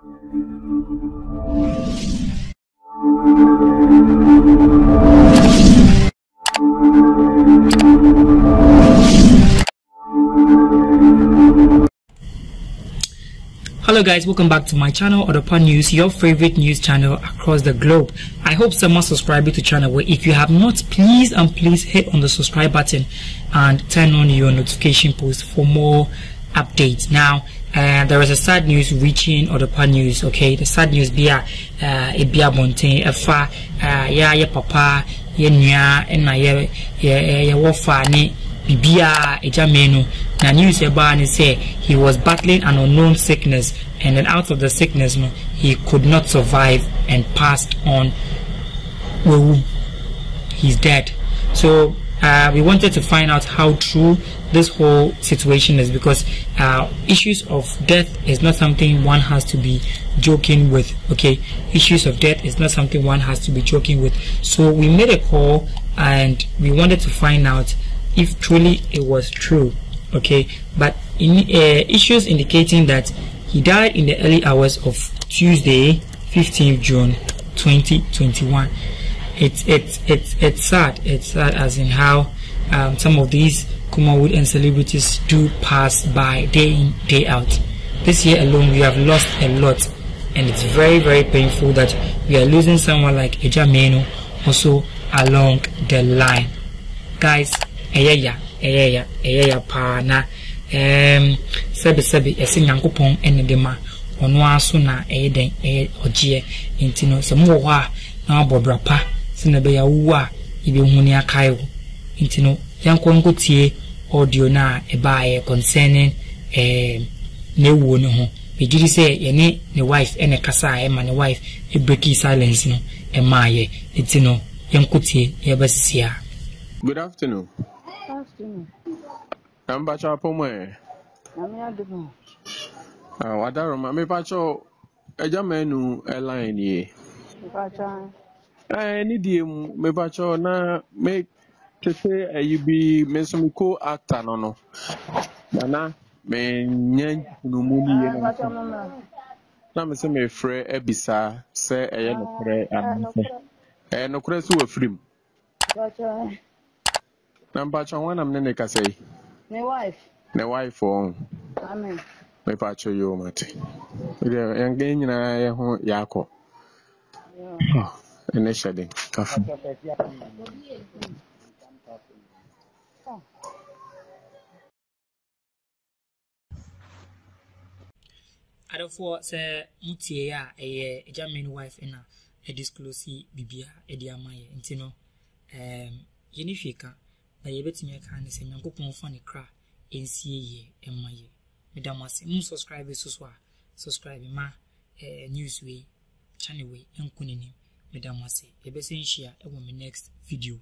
Hello guys, welcome back to my channel Odopa News, your favorite news channel across the globe. I hope someone subscribed to channel. Well, if you have not, please and please hit on the subscribe button and turn on your notification post for more updates. Now, uh, there is a sad news reaching Odopa News. Okay, the sad news be uh, uh, a it be a bonte efa uh, ya ya papa ya nua na ya ya ya wofa ne bibia Agya Manu na news ɛbaa ne sɛ he was battling an unknown sickness and then out of the sickness no he could not survive and passed on he's dead so uh, we wanted to find out how true this whole situation is because uh, issues of death is not something one has to be joking with okay? Issues of death is not something one has to be joking with. So we made a call and we wanted to find out if truly it was true okay? But in uh, issues indicating that he died in the early hours of tuesday 15th june 2021 it's it's it's it's sad. It's sad as in how um, some of these Kumawood and celebrities do pass by day in day out. This year alone we have lost a lot and it's very very painful that we are losing someone like Agya Manu also along the line. Guys ɛyɛ ya ɛyɛ ya ɛyɛ ya paa na ɛɛm sɛbisɛbi ɛsɛ nyankopɔn ɛne de ma ɔno ara so na ɛyɛ dɛn ɛyɛ ɔgyeɛ nti no na wabɔ bra pa sɛ na ɛbɛyɛ awowu a yɛbɛhu ne akae wo nti no yɛnkɔ nkɔ tie audio no a ɛbaayɛ concerning ɛɛm ne wuo no ho bɛgyiri sɛ yɛne ne wife ɛna kasa a ɛma ne wife ɛbreki silence no ɛmaayɛ nti no yɛnkɔ tie yɛbɛsisi a Good afternoon. Afternoon. I'm Bacha Pomwe. Nyame adom Uh, Wadaroma, me Bacho, Eja Menu airline ye. ne deɛ mu mepakyɛ na mete sɛ ayi bi me nso mekɔ acta no no. Nana menya nhunumu no yie no na me sɛ mefrɛ abisaa sɛ ɛyɛ nokorɛ anaasɛ ɛyɛ nokorɛ sɛ wafiri mu. Na mpakyɛ ho anam ne ne kasa yi. Ne wife ɔ mepakyɛ yi ɔmate yɛnyinaa yɛ ho yɛakɔ. Yeah. Ah. Kafo adɔfoɔ sɛ motie a ɛyɛ agya mane wife na ɛdisclose biribia ɛde ama yɛ. Nti no um, yɛne hwee ka na yɛbɛtumi aka ne sɛ nyankopɔn fa ne kra ɛnsie yɛ ɛma yɛ. Meda mo ase. Mu subscribe so so a subscribe ma uh, news wei channel wei ɛnko n'anim. Meda mo ase yɛbɛsɛ nhyia ɛwɔ me next video